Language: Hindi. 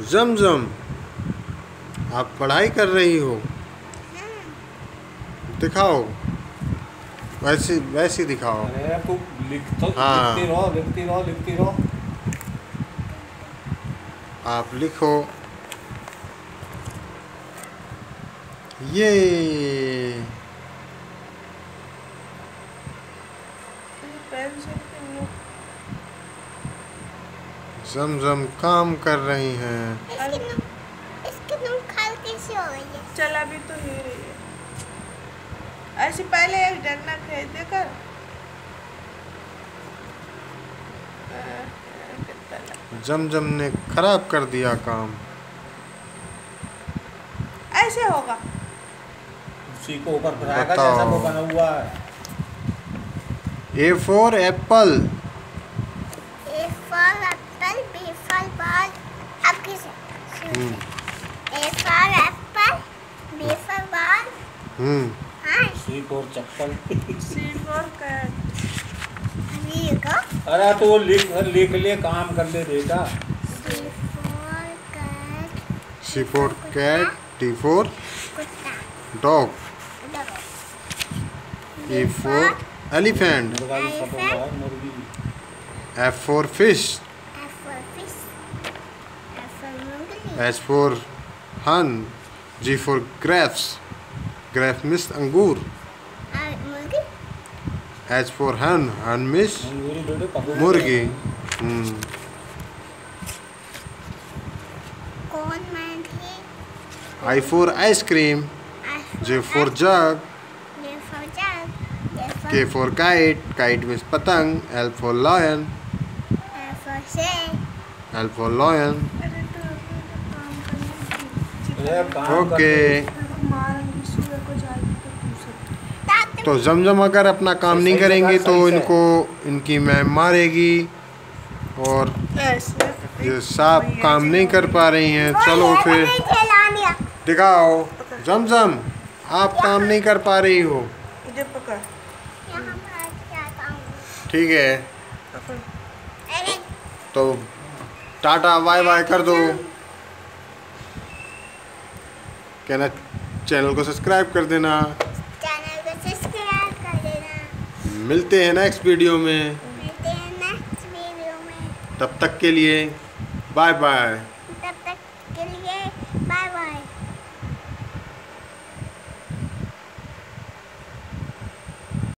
जमजम आप पढ़ाई कर रही हो। दिखाओ। वैसे वैसे दिखाओ। अरे तू लिख तो हाँ। लिखती रहो लिखती रहो लिखती रहो। आप लिखो। ये। जमजम काम कर रही हैं। इसकी नु- खाल कैसे हो गई है? चला भी तो ही रही है। ऐसे पहले एक डंडा खरीद? जमजम ने खराब कर दिया काम। ऐसे होगा। उसी को ऊपर बनाएगा। जैसा वो बना हुआ है। A for apple A for apple B for ball अब किसे A for apple B for ball hmm. हाँ। सी और चप्पल। सी फॉर कैट वी को अरे तू लिख लिख ले काम कर ले बेटा। C for cat for T for कुत्ता। Dog dog A for elephant भी सब होगा मुर्गी F for fish F for fish F for H for hen G for grapes grape miss अंगूर H for hen hen miss मुर्गी I for ice cream J for jug J for jug J for K for kite kite miss पतंग L for lion F for शेर एल फॉर लॉयन अरे तो अभी तो काम करने अरे काम ओके। तो जमजम अगर अपना काम नहीं करेंगे तो इनको, इनकी मैम मारेगी और ये साहब काम नहीं कर पा रही हैं। चलो फिर। दिखाओ। जमजम, आप काम नहीं कर पा रही हूँ। ठीक है। तो टाटा बाय बाय कर दो। कहना चैनल को सब्सक्राइब कर देना। चैनल को सब्सक्राइब कर देना। मिलते हैं नेक्स्ट वीडियो में। मिलते हैं नेक्स्ट वीडियो में। तब तक के लिए बाय बाय